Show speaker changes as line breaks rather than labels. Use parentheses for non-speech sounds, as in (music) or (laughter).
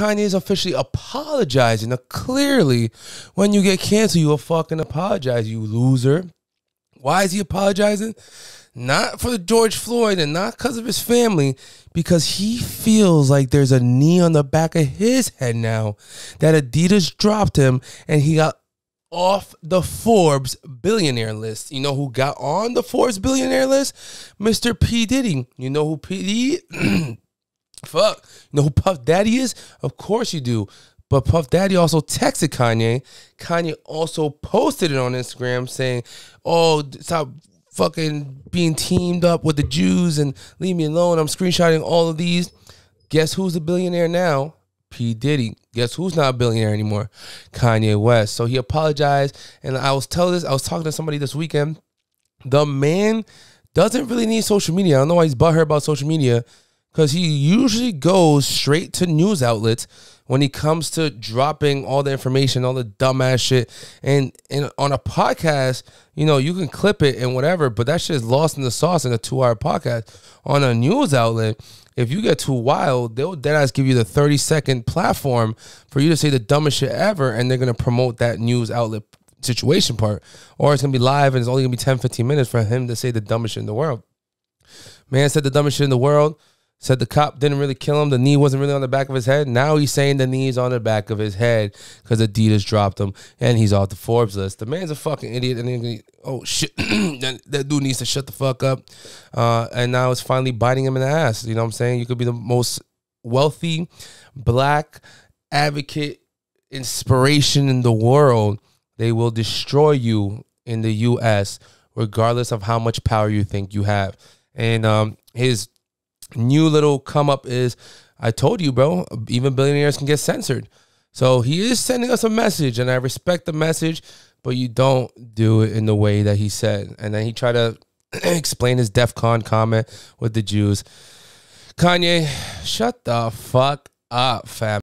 Kanye is officially apologizing. Now, clearly, when you get canceled, you will fucking apologize, you loser. Why is he apologizing? Not for the George Floyd and not because of his family, because he feels like there's a knee on the back of his head now that Adidas dropped him and he got off the Forbes billionaire list. You know who got on the Forbes billionaire list? Mr. P. Diddy. You know who P. Diddy? (clears throat) Fuck. You know who Puff Daddy is? Of course you do. But Puff Daddy also texted Kanye. Kanye also posted it on Instagram saying, Oh, stop fucking being teamed up with the Jews and leave me alone. I'm screenshotting all of these. Guess who's a billionaire now? P. Diddy. Guess who's not a billionaire anymore? Kanye West. So he apologized. And I was telling this, I was talking to somebody this weekend. The man doesn't really need social media. I don't know why he's butthurt about social media because he usually goes straight to news outlets when he comes to dropping all the information, all the dumbass shit. And, and on a podcast, you know, you can clip it and whatever, but that shit is lost in the sauce in a two hour podcast. On a news outlet, if you get too wild, they'll deadass give you the 30 second platform for you to say the dumbest shit ever, and they're gonna promote that news outlet situation part. Or it's gonna be live and it's only gonna be 10, 15 minutes for him to say the dumbest shit in the world. Man said the dumbest shit in the world. Said the cop didn't really kill him. The knee wasn't really on the back of his head. Now he's saying the knee's on the back of his head because Adidas dropped him and he's off the Forbes list. The man's a fucking idiot. And he, oh shit, (clears throat) that, that dude needs to shut the fuck up. Uh, and now it's finally biting him in the ass. You know what I'm saying? You could be the most wealthy black advocate inspiration in the world. They will destroy you in the U.S. regardless of how much power you think you have. And um, his new little come up is I told you, bro, even billionaires can get censored. So he is sending us a message, and I respect the message, but you don't do it in the way that he said. And then he tried to (clears throat) explain his DEF CON comment with the Jews. Kanye, shut the fuck up, fam.